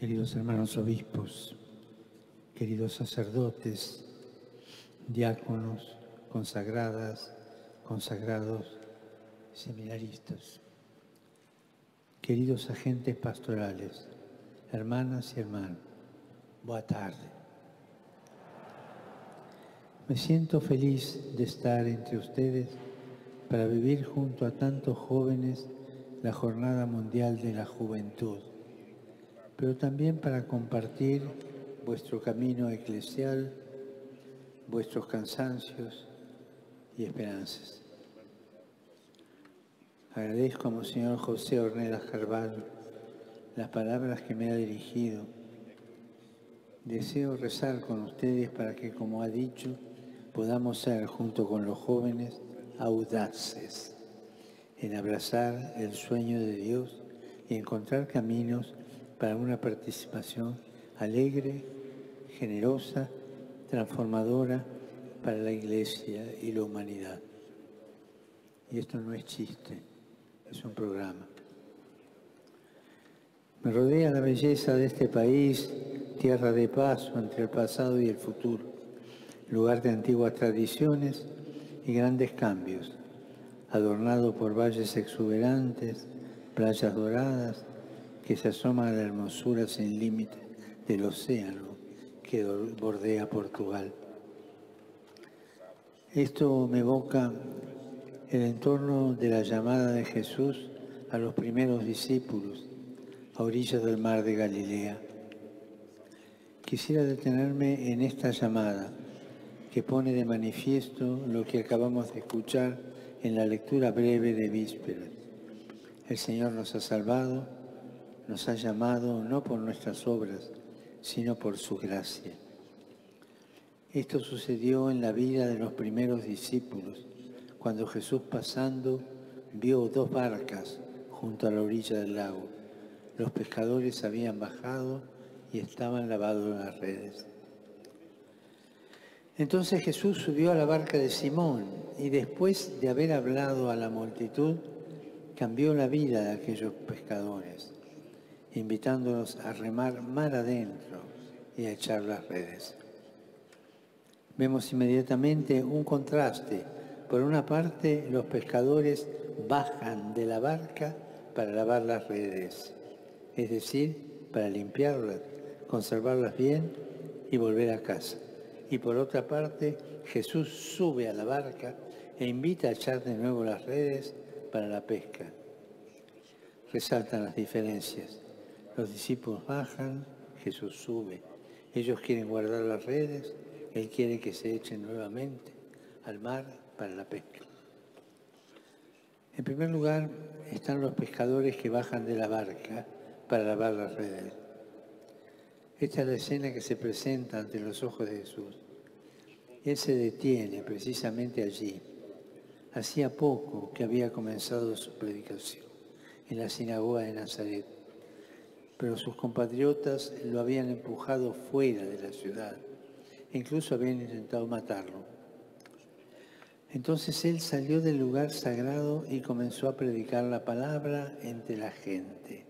queridos hermanos obispos, queridos sacerdotes, diáconos, consagradas, consagrados, seminaristas, queridos agentes pastorales, hermanas y hermanos, buena tarde. Me siento feliz de estar entre ustedes para vivir junto a tantos jóvenes la Jornada Mundial de la Juventud, pero también para compartir vuestro camino eclesial, vuestros cansancios y esperanzas. Agradezco a Monseñor José Ornelas Carvalho las palabras que me ha dirigido. Deseo rezar con ustedes para que, como ha dicho, podamos ser, junto con los jóvenes, audaces en abrazar el sueño de Dios y encontrar caminos para una participación alegre, generosa, transformadora para la Iglesia y la humanidad. Y esto no es chiste, es un programa. Me rodea la belleza de este país, tierra de paso entre el pasado y el futuro, lugar de antiguas tradiciones y grandes cambios, adornado por valles exuberantes, playas doradas, que se asoman a la hermosura sin límite del océano que bordea Portugal. Esto me evoca el entorno de la llamada de Jesús a los primeros discípulos a orillas del mar de Galilea. Quisiera detenerme en esta llamada que pone de manifiesto lo que acabamos de escuchar en la lectura breve de Vísperas. El Señor nos ha salvado, nos ha llamado no por nuestras obras, sino por su gracia. Esto sucedió en la vida de los primeros discípulos, cuando Jesús pasando vio dos barcas junto a la orilla del lago. Los pescadores habían bajado y estaban lavados en las redes. Entonces Jesús subió a la barca de Simón y después de haber hablado a la multitud, cambió la vida de aquellos pescadores, invitándolos a remar mar adentro y a echar las redes. Vemos inmediatamente un contraste. Por una parte, los pescadores bajan de la barca para lavar las redes, es decir, para limpiarlas, conservarlas bien y volver a casa. Y por otra parte, Jesús sube a la barca e invita a echar de nuevo las redes para la pesca. Resaltan las diferencias. Los discípulos bajan, Jesús sube. Ellos quieren guardar las redes, Él quiere que se echen nuevamente al mar para la pesca. En primer lugar están los pescadores que bajan de la barca para lavar las redes. Esta es la escena que se presenta ante los ojos de Jesús. Él se detiene precisamente allí. Hacía poco que había comenzado su predicación en la sinagoga de Nazaret, pero sus compatriotas lo habían empujado fuera de la ciudad e incluso habían intentado matarlo. Entonces él salió del lugar sagrado y comenzó a predicar la palabra entre la gente,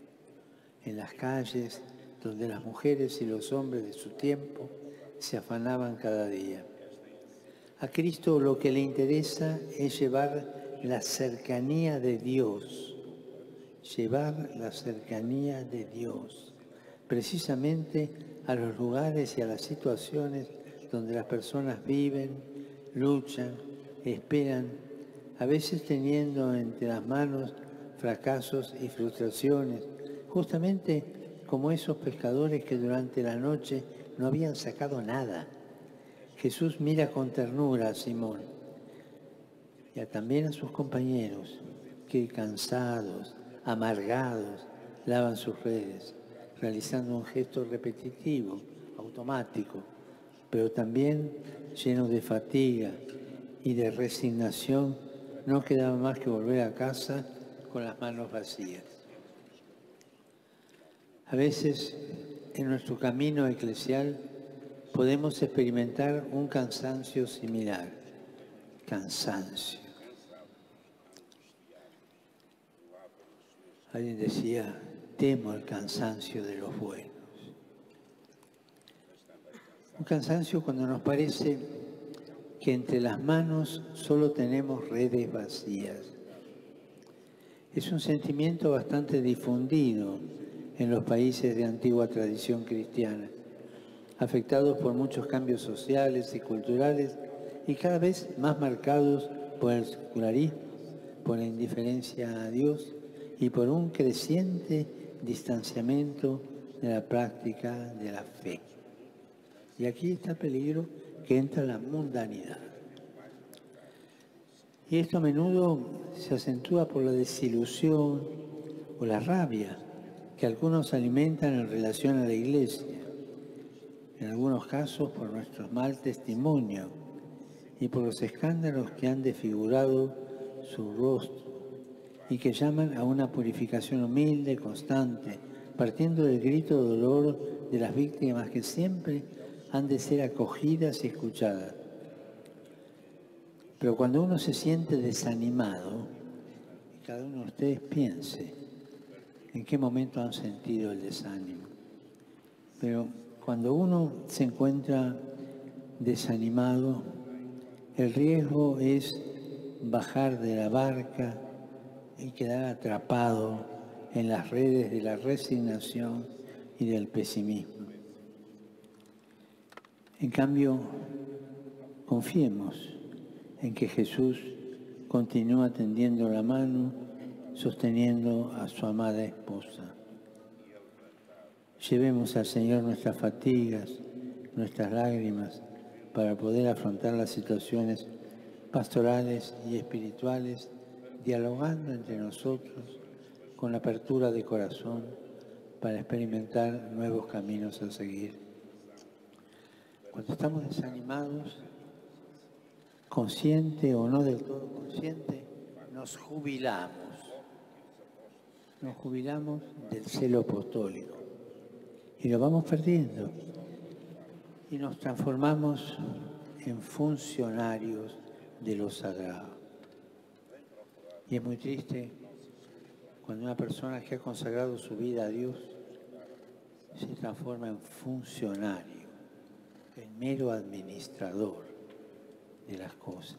en las calles, donde las mujeres y los hombres de su tiempo se afanaban cada día. A Cristo lo que le interesa es llevar la cercanía de Dios, llevar la cercanía de Dios, precisamente a los lugares y a las situaciones donde las personas viven, luchan, esperan, a veces teniendo entre las manos fracasos y frustraciones, justamente como esos pescadores que durante la noche no habían sacado nada. Jesús mira con ternura a Simón y también a sus compañeros que cansados, amargados, lavan sus redes, realizando un gesto repetitivo, automático, pero también lleno de fatiga y de resignación, no quedaba más que volver a casa con las manos vacías. A veces en nuestro camino eclesial podemos experimentar un cansancio similar. Cansancio. Alguien decía, temo el cansancio de los buenos. Un cansancio cuando nos parece que entre las manos solo tenemos redes vacías. Es un sentimiento bastante difundido en los países de antigua tradición cristiana, afectados por muchos cambios sociales y culturales y cada vez más marcados por el secularismo, por la indiferencia a Dios y por un creciente distanciamiento de la práctica de la fe. Y aquí está el peligro que entra la mundanidad. Y esto a menudo se acentúa por la desilusión o la rabia que algunos alimentan en relación a la iglesia, en algunos casos por nuestro mal testimonio y por los escándalos que han desfigurado su rostro y que llaman a una purificación humilde, constante, partiendo del grito de dolor de las víctimas que siempre han de ser acogidas y escuchadas. Pero cuando uno se siente desanimado, cada uno de ustedes piense en qué momento han sentido el desánimo. Pero cuando uno se encuentra desanimado, el riesgo es bajar de la barca y quedar atrapado en las redes de la resignación y del pesimismo. En cambio, confiemos en que Jesús continúa tendiendo la mano, sosteniendo a su amada esposa. Llevemos al Señor nuestras fatigas, nuestras lágrimas, para poder afrontar las situaciones pastorales y espirituales, dialogando entre nosotros con apertura de corazón para experimentar nuevos caminos a seguir. Cuando estamos desanimados, consciente o no del todo consciente, nos jubilamos. Nos jubilamos del celo apostólico y lo vamos perdiendo y nos transformamos en funcionarios de lo sagrado. Y es muy triste cuando una persona que ha consagrado su vida a Dios se transforma en funcionario el mero administrador de las cosas.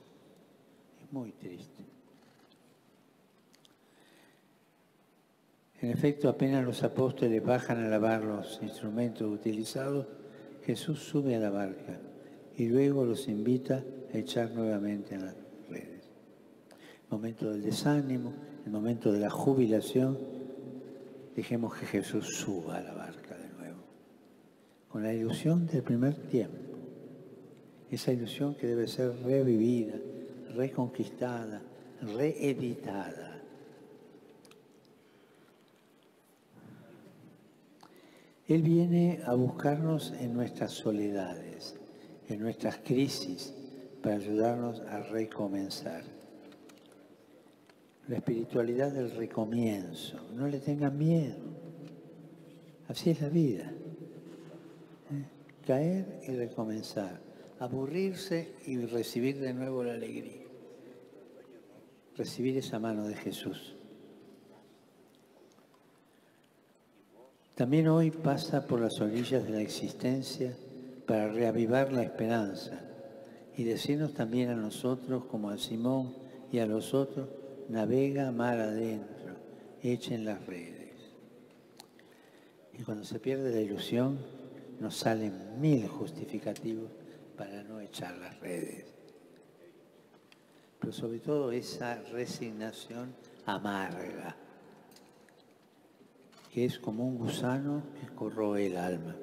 Es muy triste. En efecto, apenas los apóstoles bajan a lavar los instrumentos utilizados, Jesús sube a la barca y luego los invita a echar nuevamente en redes. Momento del desánimo, el momento de la jubilación, dejemos que Jesús suba a la barca con la ilusión del primer tiempo. Esa ilusión que debe ser revivida, reconquistada, reeditada. Él viene a buscarnos en nuestras soledades, en nuestras crisis, para ayudarnos a recomenzar. La espiritualidad del recomienzo. No le tengan miedo. Así es la vida caer y recomenzar, aburrirse y recibir de nuevo la alegría. Recibir esa mano de Jesús. También hoy pasa por las orillas de la existencia para reavivar la esperanza y decirnos también a nosotros, como a Simón y a los otros, navega mar adentro, echen las redes. Y cuando se pierde la ilusión, nos salen mil justificativos para no echar las redes. Pero sobre todo esa resignación amarga, que es como un gusano que corroe el alma.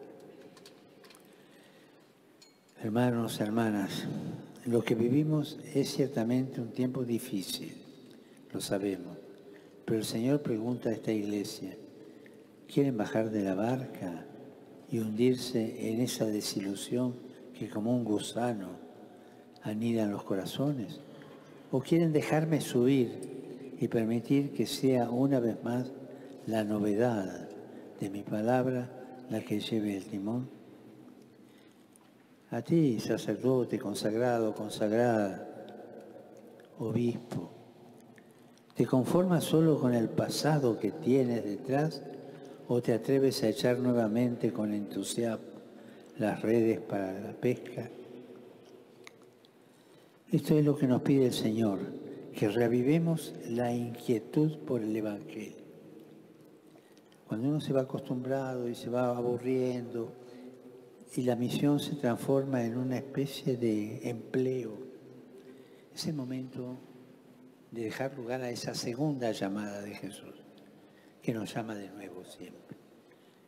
Hermanos, hermanas, lo que vivimos es ciertamente un tiempo difícil, lo sabemos, pero el Señor pregunta a esta iglesia, ¿quieren bajar de la barca? y hundirse en esa desilusión que como un gusano anida en los corazones? ¿O quieren dejarme subir y permitir que sea una vez más la novedad de mi palabra la que lleve el timón? A ti, sacerdote, consagrado, consagrada, obispo, ¿te conformas solo con el pasado que tienes detrás? o te atreves a echar nuevamente con entusiasmo las redes para la pesca. Esto es lo que nos pide el Señor, que reavivemos la inquietud por el Evangelio. Cuando uno se va acostumbrado y se va aburriendo y la misión se transforma en una especie de empleo, es el momento de dejar lugar a esa segunda llamada de Jesús, que nos llama de nuevo siempre.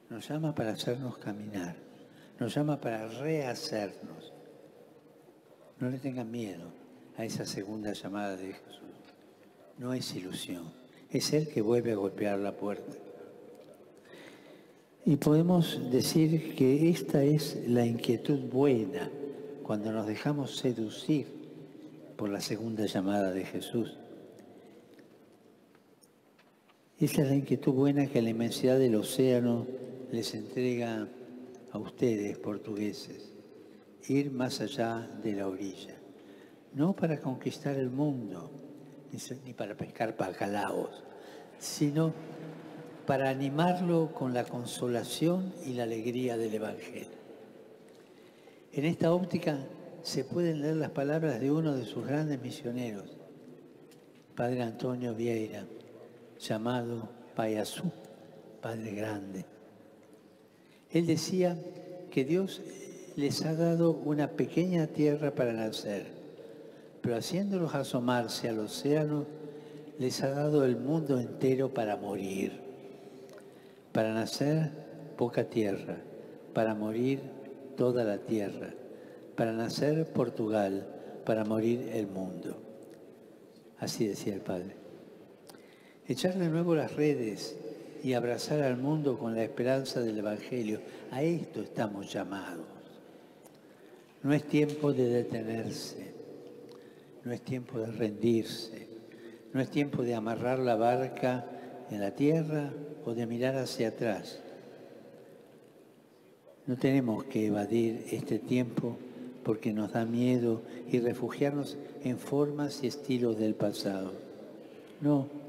Nos llama para hacernos caminar, nos llama para rehacernos. No le tengan miedo a esa segunda llamada de Jesús. No es ilusión, es Él que vuelve a golpear la puerta. Y podemos decir que esta es la inquietud buena cuando nos dejamos seducir por la segunda llamada de Jesús. Esa es la inquietud buena que la inmensidad del océano les entrega a ustedes, portugueses, ir más allá de la orilla, no para conquistar el mundo, ni para pescar bacalaos, sino para animarlo con la consolación y la alegría del Evangelio. En esta óptica se pueden leer las palabras de uno de sus grandes misioneros, Padre Antonio Vieira, llamado Payasú, Padre Grande. Él decía que Dios les ha dado una pequeña tierra para nacer, pero haciéndolos asomarse al océano, les ha dado el mundo entero para morir. Para nacer, poca tierra, para morir, toda la tierra. Para nacer, Portugal, para morir, el mundo. Así decía el Padre. Echar de nuevo las redes y abrazar al mundo con la esperanza del Evangelio. A esto estamos llamados. No es tiempo de detenerse, no es tiempo de rendirse, no es tiempo de amarrar la barca en la tierra o de mirar hacia atrás. No tenemos que evadir este tiempo porque nos da miedo y refugiarnos en formas y estilos del pasado. No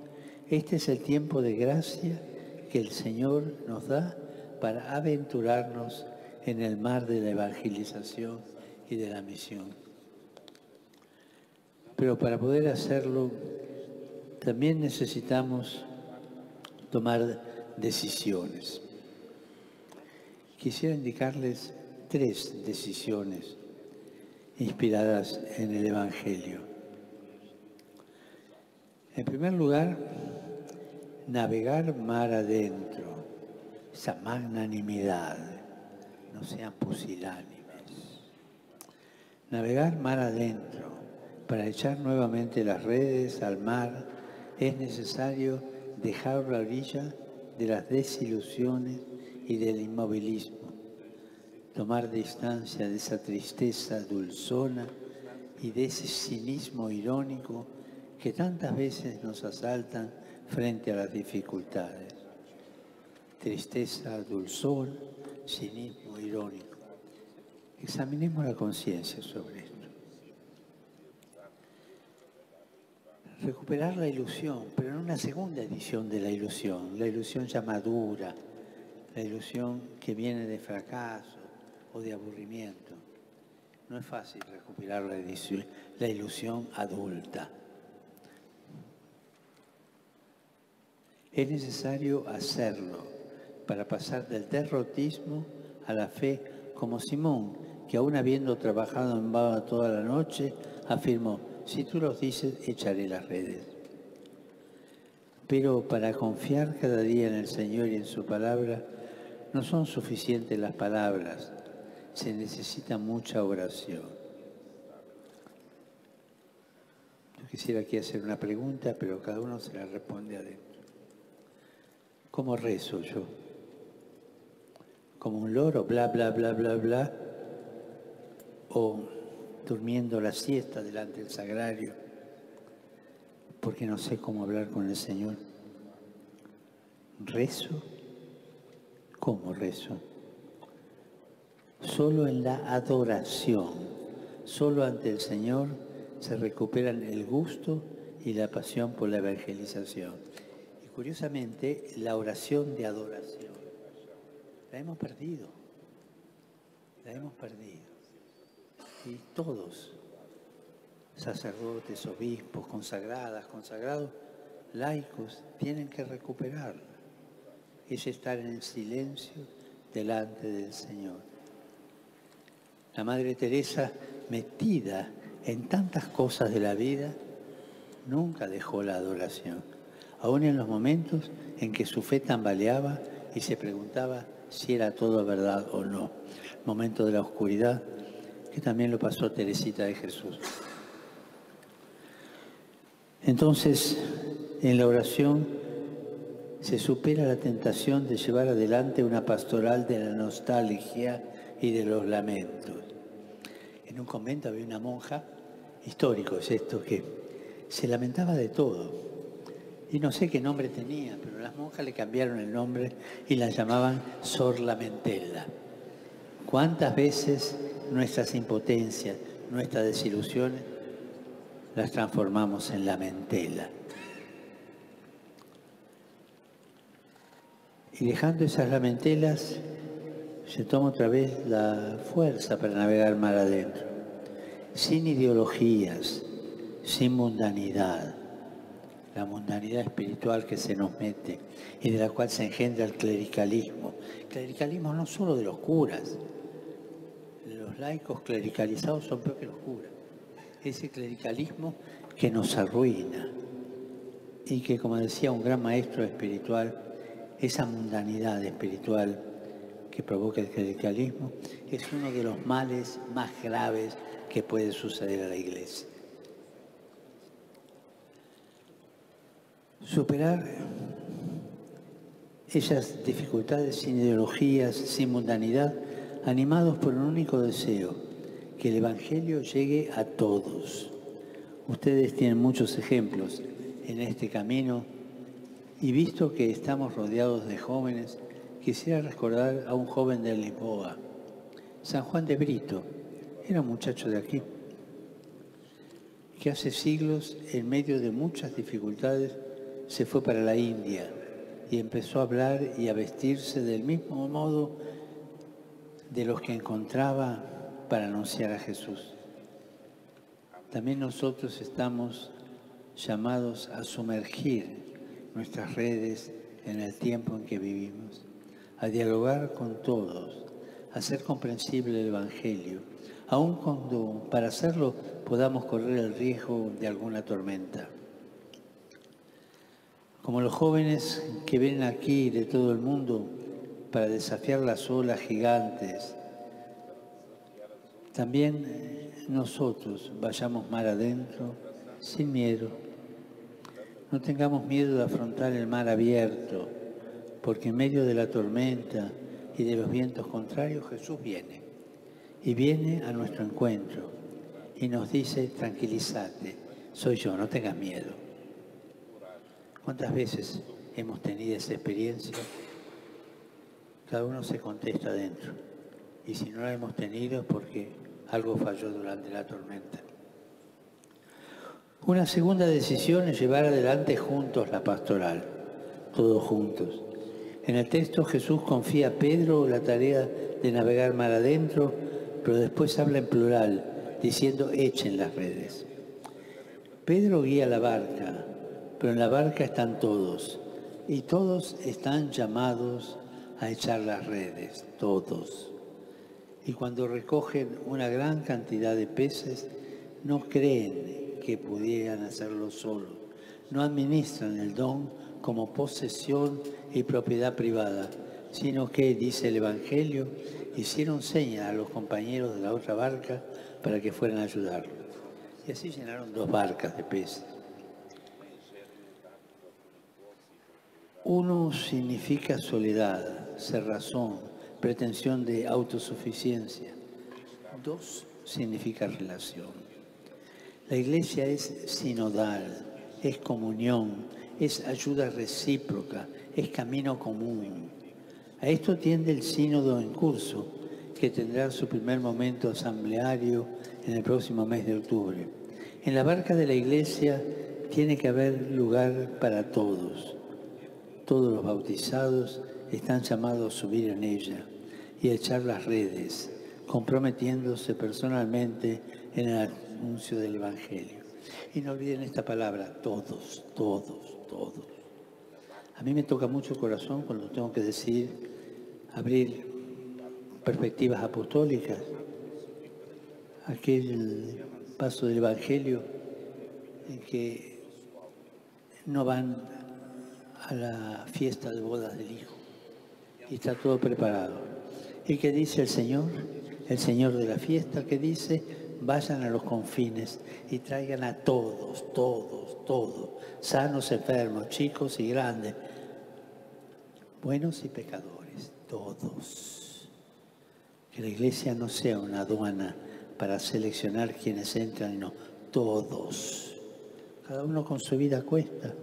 este es el tiempo de gracia que el Señor nos da para aventurarnos en el mar de la evangelización y de la misión. Pero para poder hacerlo, también necesitamos tomar decisiones. Quisiera indicarles tres decisiones inspiradas en el Evangelio. En primer lugar, navegar mar adentro, esa magnanimidad, no sean pusilánimes. Navegar mar adentro, para echar nuevamente las redes al mar, es necesario dejar la orilla de las desilusiones y del inmovilismo, tomar distancia de esa tristeza dulzona y de ese cinismo irónico que tantas veces nos asaltan frente a las dificultades. Tristeza, dulzor, cinismo irónico. Examinemos la conciencia sobre esto. Recuperar la ilusión, pero en una segunda edición de la ilusión, la ilusión ya madura, la ilusión que viene de fracaso o de aburrimiento. No es fácil recuperar la, ilusión adulta. Es necesario hacerlo para pasar del derrotismo a la fe como Simón, que aún habiendo trabajado en baba toda la noche, afirmó, si tú los dices, echaré las redes. Pero para confiar cada día en el Señor y en su palabra, no son suficientes las palabras, se necesita mucha oración. Yo quisiera aquí hacer una pregunta, pero cada uno se la responde adentro. ¿Cómo rezo yo? ¿Como un loro, bla, bla, bla, bla, bla? ¿O durmiendo la siesta delante del sagrario? Porque no sé cómo hablar con el Señor. ¿Rezo? ¿Cómo rezo? Solo en la adoración, solo ante el Señor se recuperan el gusto y la pasión por la evangelización. Curiosamente, la oración de adoración la hemos perdido. La hemos perdido. Y todos, sacerdotes, obispos, consagradas, consagrados, laicos, tienen que recuperarla. Es estar en silencio delante del Señor. La Madre Teresa, metida en tantas cosas de la vida, nunca dejó la adoración, aún en los momentos en que su fe tambaleaba y se preguntaba si era todo verdad o no. Momento de la oscuridad, que también lo pasó Teresita de Jesús. Entonces, en la oración se supera la tentación de llevar adelante una pastoral de la nostalgia y de los lamentos. En un convento había una monja, histórico es esto, que se lamentaba de todo. Y no sé qué nombre tenía, pero las monjas le cambiaron el nombre y la llamaban Sor Lamentela. ¿Cuántas veces nuestras impotencias, nuestras desilusiones, las transformamos en lamentela? Y dejando esas lamentelas, se toma otra vez la fuerza para navegar mar adentro, sin ideologías, sin mundanidad, la mundanidad espiritual que se nos mete y de la cual se engendra el clericalismo. clericalismo no solo de los curas, los laicos clericalizados son peor que los curas. Ese clericalismo que nos arruina y que, como decía un gran maestro espiritual, esa mundanidad espiritual que provoca el clericalismo es uno de los males más graves que puede suceder a la iglesia. Superar esas dificultades sin ideologías, sin mundanidad, animados por un único deseo, que el Evangelio llegue a todos. Ustedes tienen muchos ejemplos en este camino y visto que estamos rodeados de jóvenes, quisiera recordar a un joven de Lisboa, San Juan de Brito, era un muchacho de aquí, que hace siglos, en medio de muchas dificultades, se fue para la India y empezó a hablar y a vestirse del mismo modo de los que encontraba para anunciar a Jesús. También nosotros estamos llamados a sumergir nuestras redes en el tiempo en que vivimos, a dialogar con todos, a hacer comprensible el Evangelio, aun cuando para hacerlo podamos correr el riesgo de alguna tormenta como los jóvenes que vienen aquí de todo el mundo para desafiar las olas gigantes, también nosotros vayamos mar adentro sin miedo. No tengamos miedo de afrontar el mar abierto, porque en medio de la tormenta y de los vientos contrarios Jesús viene. Y viene a nuestro encuentro y nos dice, tranquilízate, soy yo, no tengas miedo. ¿Cuántas veces hemos tenido esa experiencia? Cada uno se contesta adentro. Y si no la hemos tenido es porque algo falló durante la tormenta. Una segunda decisión es llevar adelante juntos la pastoral, todos juntos. En el texto Jesús confía a Pedro la tarea de navegar mar adentro, pero después habla en plural, diciendo echen las redes. Pedro guía la barca, pero en la barca están todos y todos están llamados a echar las redes, todos. Y cuando recogen una gran cantidad de peces, no creen que pudieran hacerlo solos, no administran el don como posesión y propiedad privada, sino que, dice el Evangelio, hicieron señas a los compañeros de la otra barca para que fueran a ayudarlos. Y así llenaron dos barcas de peces. Uno significa soledad, cerrazón, pretensión de autosuficiencia. Dos significa relación. La iglesia es sinodal, es comunión, es ayuda recíproca, es camino común. A esto tiende el sínodo en curso, que tendrá su primer momento asambleario en el próximo mes de octubre. En la barca de la iglesia tiene que haber lugar para todos todos los bautizados están llamados a subir en ella y a echar las redes comprometiéndose personalmente en el anuncio del Evangelio. Y no olviden esta palabra, todos, todos, todos. A mí me toca mucho el corazón cuando tengo que decir, abrir perspectivas apostólicas, aquel paso del Evangelio en que no van a la fiesta de bodas del Hijo y está todo preparado. ¿Y qué dice el Señor? El Señor de la fiesta que dice, vayan a los confines y traigan a todos, todos, todos, sanos, enfermos, chicos y grandes, buenos y pecadores, todos. Que la iglesia no sea una aduana para seleccionar quienes entran, no, todos. Cada uno con su vida cuesta,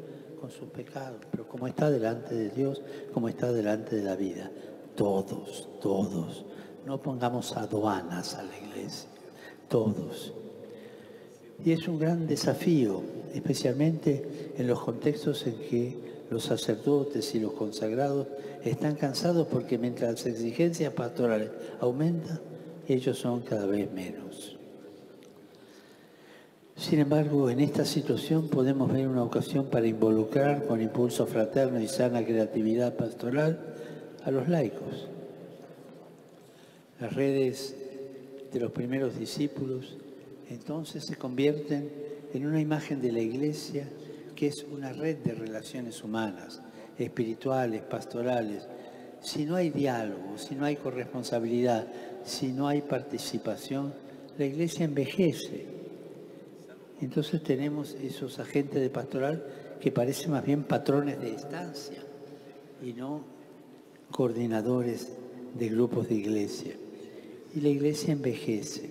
con sus pecados, pero como está delante de Dios, como está delante de la vida, todos, todos. No pongamos aduanas a la iglesia, todos. Y es un gran desafío, especialmente en los contextos en que los sacerdotes y los consagrados están cansados porque mientras las exigencias pastorales aumentan, ellos son cada vez menos. Sin embargo, en esta situación podemos ver una ocasión para involucrar con impulso fraterno y sana creatividad pastoral a los laicos. Las redes de los primeros discípulos entonces se convierten en una imagen de la iglesia que es una red de relaciones humanas, espirituales, pastorales. Si no hay diálogo, si no hay corresponsabilidad, si no hay participación, la iglesia envejece. Entonces tenemos esos agentes de pastoral que parecen más bien patrones de estancia y no coordinadores de grupos de iglesia. Y la iglesia envejece.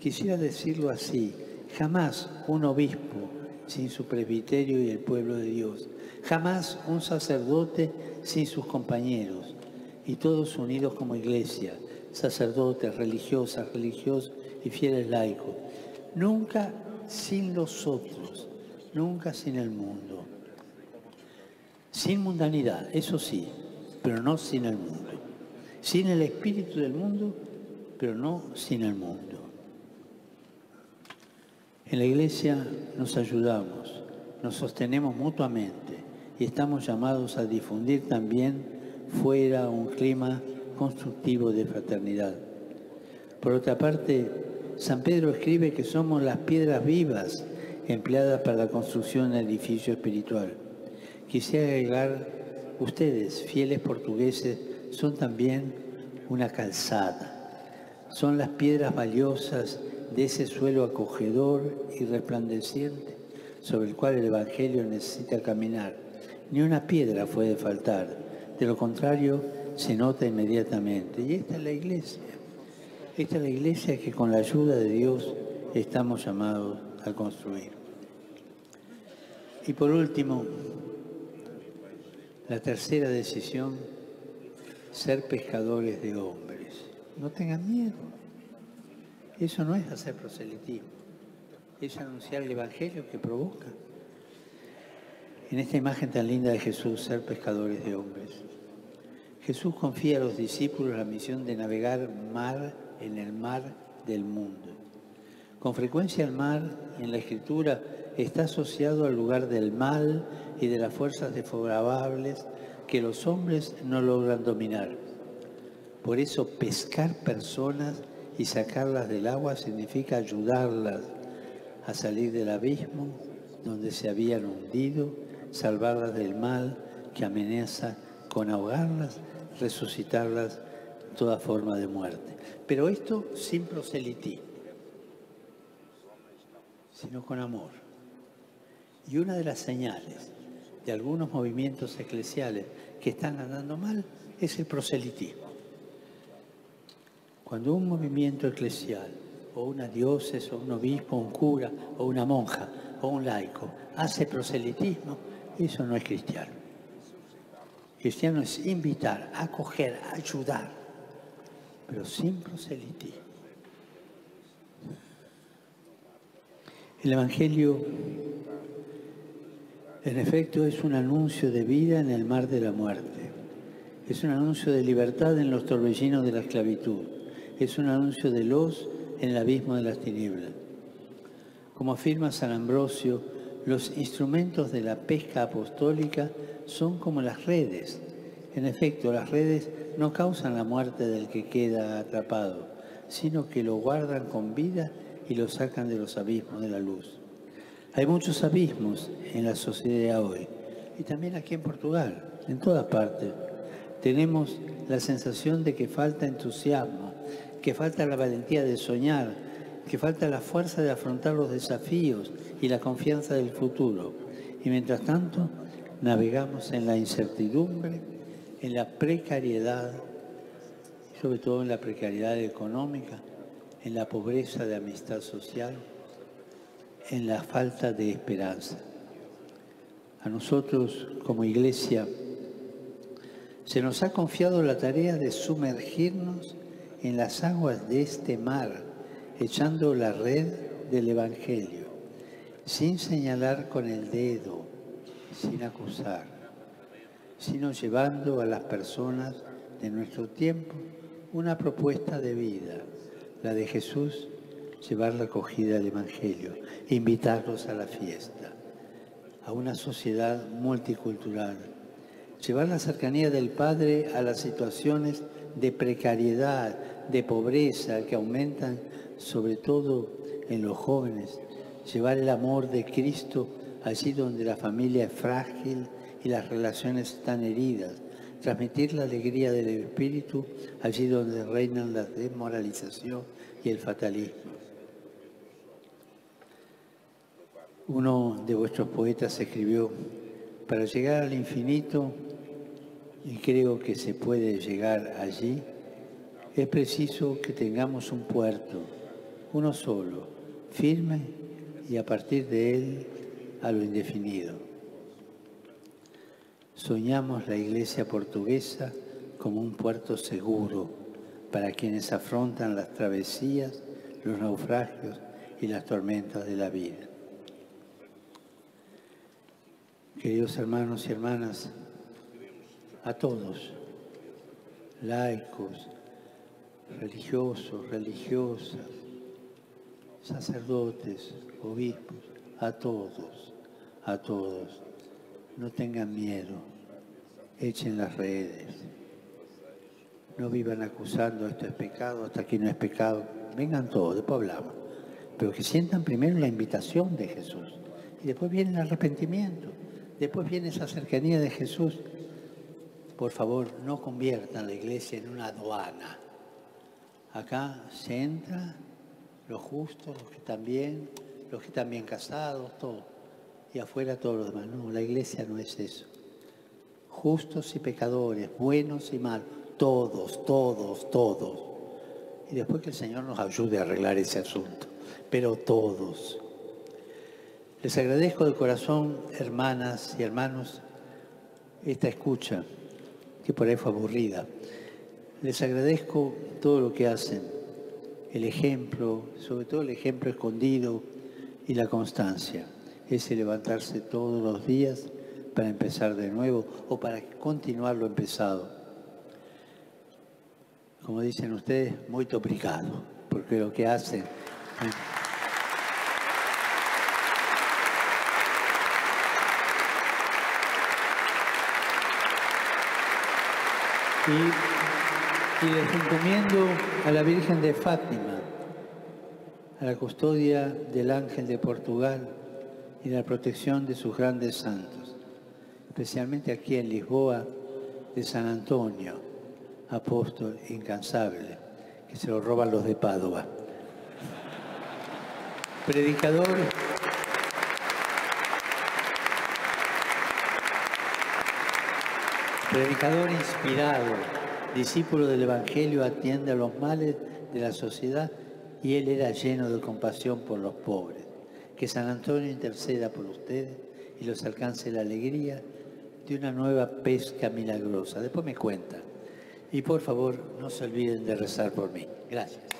Quisiera decirlo así, jamás un obispo sin su presbiterio y el pueblo de Dios, jamás un sacerdote sin sus compañeros, y todos unidos como iglesia, sacerdotes, religiosas, religiosos y fieles laicos. Nunca sin los otros, nunca sin el mundo. Sin mundanidad, eso sí, pero no sin el mundo. Sin el espíritu del mundo, pero no sin el mundo. En la iglesia nos ayudamos, nos sostenemos mutuamente y estamos llamados a difundir también fuera un clima constructivo de fraternidad. Por otra parte, San Pedro escribe que somos las piedras vivas empleadas para la construcción del edificio espiritual. Quisiera agregar, ustedes, fieles portugueses, son también una calzada. Son las piedras valiosas de ese suelo acogedor y resplandeciente sobre el cual el Evangelio necesita caminar. Ni una piedra puede faltar. De lo contrario, se nota inmediatamente. Y esta es la iglesia. Esta es la iglesia que con la ayuda de Dios estamos llamados a construir. Y por último, la tercera decisión, ser pescadores de hombres. No tengan miedo. Eso no es hacer proselitismo, es anunciar el Evangelio que provoca. En esta imagen tan linda de Jesús, ser pescadores de hombres. Jesús confía a los discípulos la misión de navegar mar en el mar del mundo. Con frecuencia el mar en la escritura está asociado al lugar del mal y de las fuerzas desfavorables que los hombres no logran dominar. Por eso pescar personas y sacarlas del agua significa ayudarlas a salir del abismo donde se habían hundido, salvarlas del mal que amenaza con ahogarlas resucitarlas toda forma de muerte. Pero esto sin proselitismo, sino con amor. Y una de las señales de algunos movimientos eclesiales que están andando mal es el proselitismo. Cuando un movimiento eclesial, o una diócesis, o un obispo, un cura, o una monja, o un laico, hace proselitismo, eso no es cristiano. Cristiano es invitar, acoger, ayudar, pero sin proselitismo. El Evangelio, en efecto, es un anuncio de vida en el mar de la muerte. Es un anuncio de libertad en los torbellinos de la esclavitud. es un anuncio de luz en el abismo de las tinieblas. Como afirma San Ambrosio, los instrumentos de la pesca apostólica son como las redes. En efecto, las redes no causan la muerte del que queda atrapado, sino que lo guardan con vida y lo sacan de los abismos de la luz. Hay muchos abismos en la sociedad hoy, y también aquí en Portugal, en todas partes. Tenemos la sensación de que falta entusiasmo, que falta la valentía de soñar, que falta la fuerza de afrontar los desafíos y la confianza del futuro. Y mientras tanto, navegamos en la incertidumbre, en la precariedad, sobre todo en la precariedad económica, en la pobreza de amistad social, en la falta de esperanza. A nosotros como iglesia se nos ha confiado la tarea de sumergirnos en las aguas de este mar, echando la red del Evangelio, sin señalar con el dedo, sin acusar, sino llevando a las personas de nuestro tiempo una propuesta de vida, la de Jesús, llevar la acogida del Evangelio, invitarlos a la fiesta, a una sociedad multicultural, llevar la cercanía del Padre a las situaciones de precariedad, de pobreza que aumentan sobre todo en los jóvenes, llevar el amor de Cristo allí donde la familia es frágil y las relaciones están heridas, transmitir la alegría del Espíritu allí donde reinan la desmoralización y el fatalismo. Uno de vuestros poetas escribió, para llegar al infinito, y creo que se puede llegar allí, es preciso que tengamos un puerto, uno solo, firme y a partir de él a lo indefinido. Soñamos la iglesia portuguesa como un puerto seguro para quienes afrontan las travesías, los naufragios y las tormentas de la vida. Queridos hermanos y hermanas, a todos, laicos, religiosos, religiosas, sacerdotes, obispos, a todos, a todos, no tengan miedo, echen las redes, no vivan acusando esto es pecado, hasta aquí no es pecado, vengan todos, después hablamos, pero que sientan primero la invitación de Jesús y después viene el arrepentimiento, después viene esa cercanía de Jesús. Por favor, no conviertan la iglesia en una aduana. Acá se entra los justos, los que están bien, los que están bien casados, todo. Y afuera todos los demás. No, la iglesia no es eso. Justos y pecadores, buenos y malos, todos, todos, todos. Y después que el Señor nos ayude a arreglar ese asunto. Pero todos. Les agradezco de corazón, hermanas y hermanos, esta escucha, que por ahí fue aburrida. Les agradezco todo lo que hacen, el ejemplo, sobre todo el ejemplo escondido y la constancia. Ese levantarse todos los días para empezar de nuevo o para continuar lo empezado. Como dicen ustedes, muy obrigado, porque lo que hacen... Y, y les encomiendo a la Virgen de Fátima, a la custodia del Ángel de Portugal y la protección de sus grandes santos, especialmente aquí en Lisboa, de San Antonio, apóstol incansable, que se lo roban los de Padua. Predicador Predicador inspirado, discípulo del Evangelio, atiende a los males de la sociedad y él era lleno de compasión por los pobres. Que San Antonio interceda por ustedes y los alcance la alegría de una nueva pesca milagrosa. Después me cuentan. Y por favor, no se olviden de rezar por mí. Gracias.